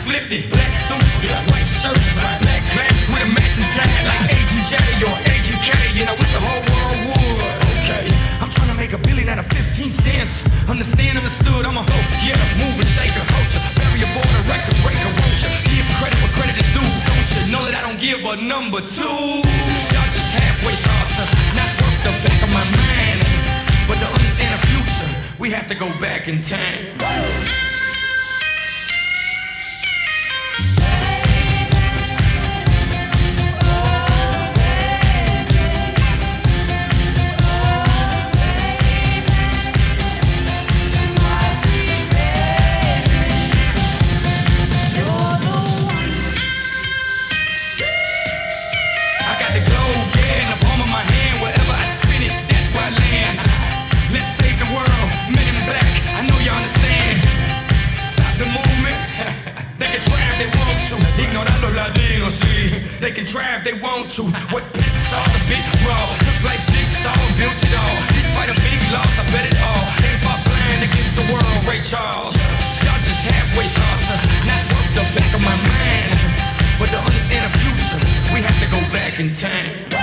flipped it. Black suits, white shirts, black glasses with a matching tag, like Agent J or Agent K. And I wish the whole world would. Okay, I'm trying to make a billion out of 15 cents. Understand, understood, I'm a hoe. Yeah, mover, shaker, culture, barrier, border, record breaker, won't you? Give credit where credit is due, don't you? Know that I don't give a number two. Y'all just halfway thoughts, uh, not worth the back of my mind. But to understand the future, we have to go back in time. Los sí. They can try if they want to. What pits sauce a bit raw. Took like jigsaw and built it all. Despite a big loss, I bet it all. Ain't fought blind against the world, Ray Charles. Y'all just halfway thoughts, uh, not worth the back of my mind. But to understand the future, we have to go back in time.